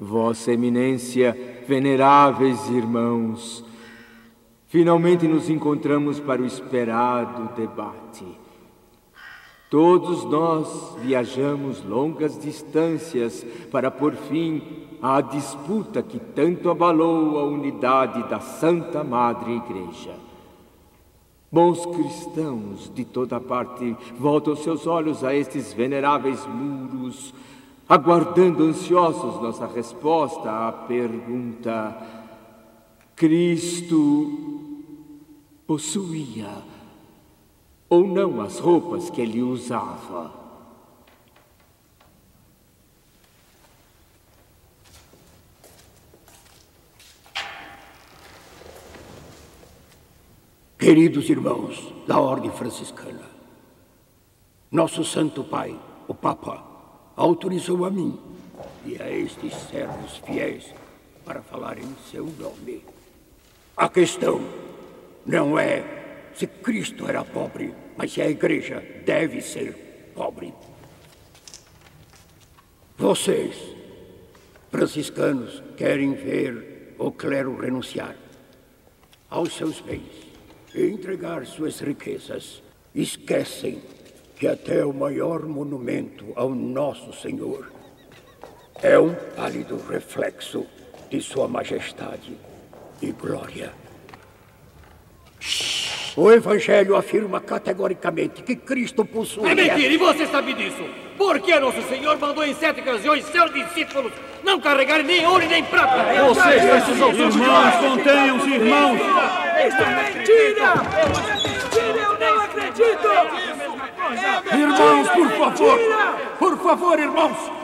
Vossa Eminência, veneráveis irmãos, finalmente nos encontramos para o esperado debate. Todos nós viajamos longas distâncias para pôr fim à disputa que tanto abalou a unidade da Santa Madre Igreja. Bons cristãos de toda parte voltam seus olhos a estes veneráveis muros, aguardando ansiosos nossa resposta à pergunta: Cristo possuía ou não as roupas que ele usava. Queridos irmãos da Ordem Franciscana, nosso Santo Pai, o Papa, autorizou a mim e a estes servos fiéis para falar em seu nome. A questão não é se Cristo era pobre, mas se a igreja deve ser pobre. Vocês, franciscanos, querem ver o clero renunciar aos seus bens e entregar suas riquezas. Esquecem que até o maior monumento ao nosso Senhor é um pálido reflexo de Sua Majestade e glória. O Evangelho afirma categoricamente que Cristo possui. É mentira, e você sabe disso. Porque nosso Senhor mandou em sete ocasiões seus discípulos não carregarem nem ouro nem prata. Vocês, esses irmãos, contenham-se, irmãos. Isso é mentira! É mentira, Irmãos, por favor! Por favor, irmãos!